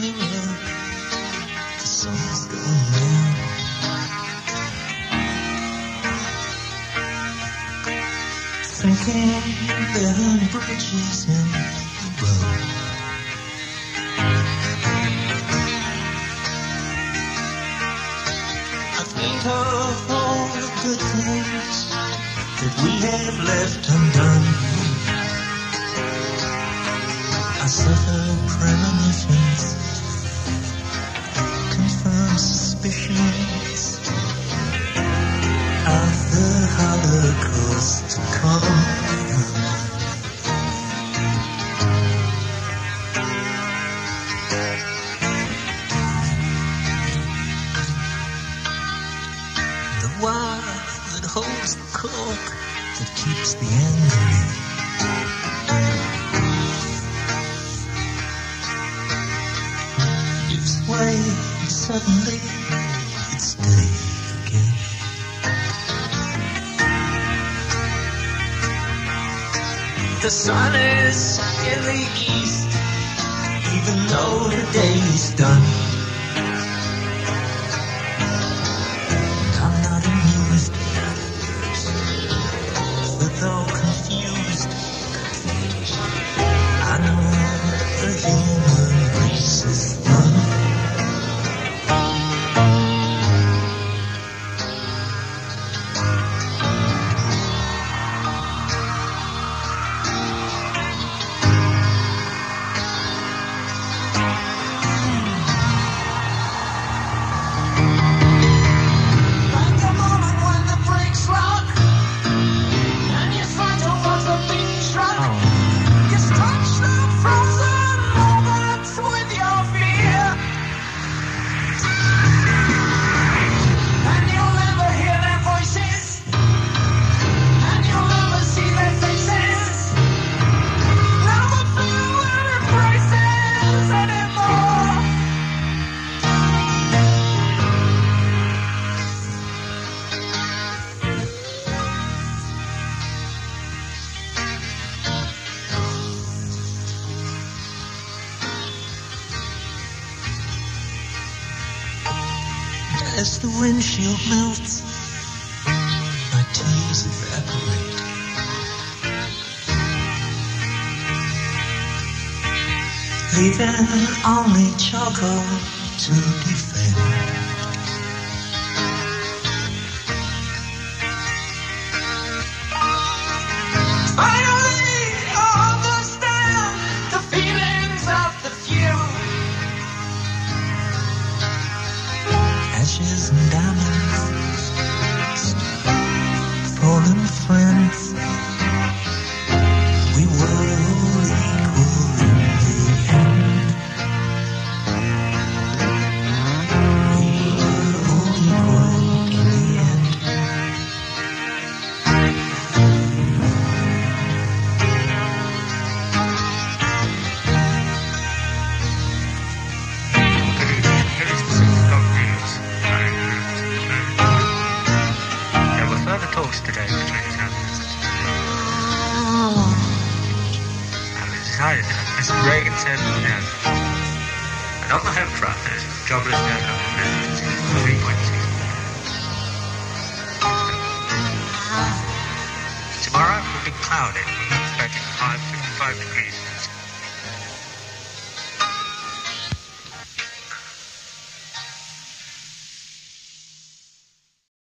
mirror, the sun's going down. Thinking burn bridges in the. I think of all the good things that we have left undone. I suffer premonitions, confirm suspicions of the Holocaust to come. The wire that holds the cork that keeps the anger Gives way and suddenly it's day again. The sun is in the east, even though the day's done. Like As the windshield melts, my tears evaporate. Leaving only charcoal to defend. And it was decided that Mr. Reagan said, you know, and on the home front, there's jobless now 3.6. Tomorrow will be cloudy,